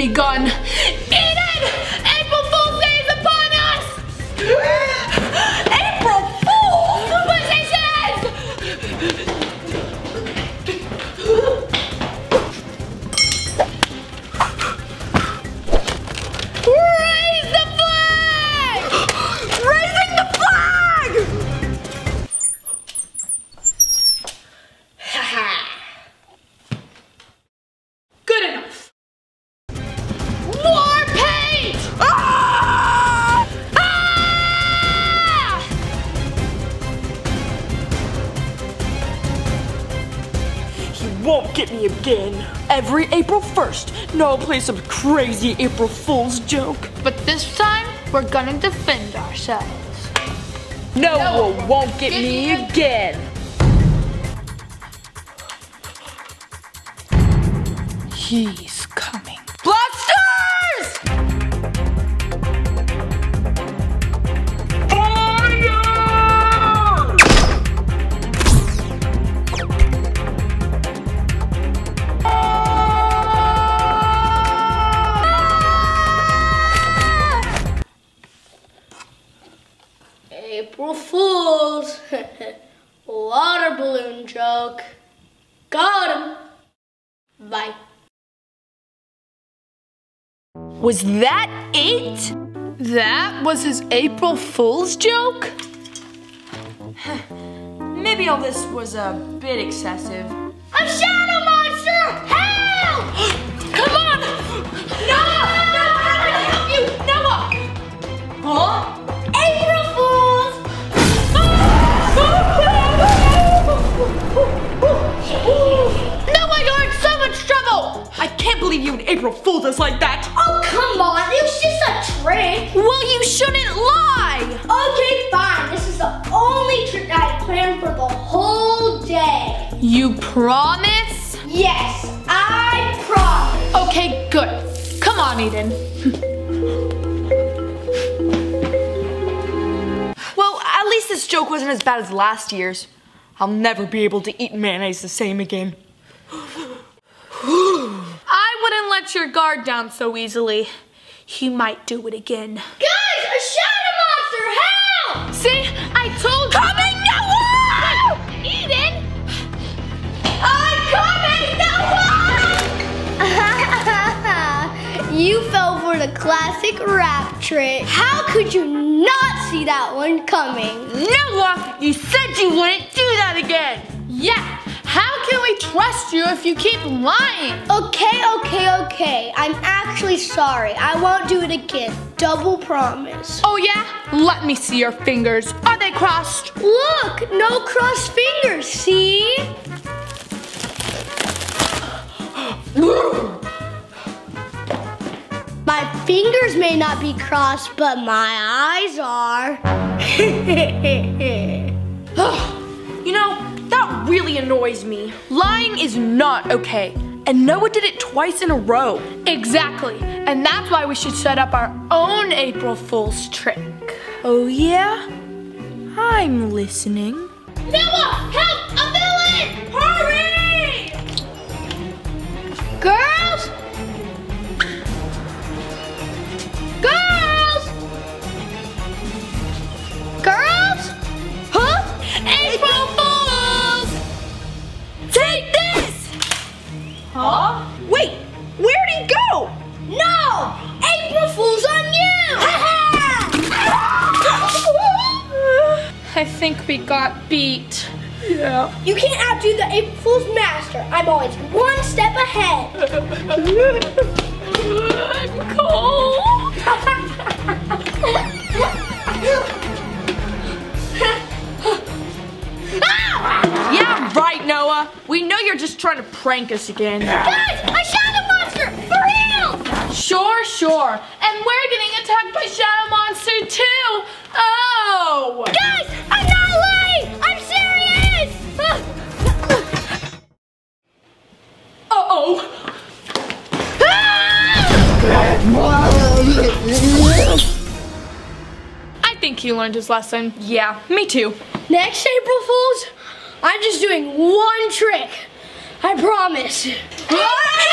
begun. Eden! Get me again. Every April 1st, Noah plays some crazy April Fool's joke. But this time, we're gonna defend ourselves. Noah won't get get me again. He's Water balloon joke. Got him. Bye. Was that it? That was his April Fool's joke? Maybe all this was a bit excessive. A shadow April fooled us like that. Oh, come on. It was just a trick. Well, you shouldn't lie! Okay, fine. This is the only trick I planned for the whole day. You promise? Yes, I promise. Okay, good. Come on, Eden. Well, at least this joke wasn't as bad as last year's. I'll never be able to eat mayonnaise the same again. I wouldn't let your guard down so easily. He might do it again. Guys, a shadow monster! Help! See? I told you! Coming, Noah! Eden! I'm coming, Noah! you fell for the classic rap trick. How could you not see that one coming? Noah, you said you wouldn't do that again. Yeah! How can we trust you if you keep lying? Okay, okay, okay. I'm actually sorry. I won't do it again. Double promise. Oh yeah? Let me see your fingers. Are they crossed? Look, no crossed fingers, see? My fingers may not be crossed, but my eyes are. You know, really annoys me. Lying is not okay. And Noah did it twice in a row. Exactly. And that's why we should set up our own April Fool's trick. Oh, yeah? I'm listening. Noah, help! No! April Fool's on you! I think we got beat. Yeah. you can't outdo the April Fool's master. I'm always one step ahead. I'm cold. Yeah, right, Noah. We know you're just trying to prank us again. Guys, a shadow monster! For real! Sure, sure. And we're getting attacked by Shadow Monster too. Oh! Guys, I'm not lying! I'm serious! Uh-oh. I think he learned his lesson. Yeah, me too. Next April Fools, I'm just doing one trick. I promise. Ah!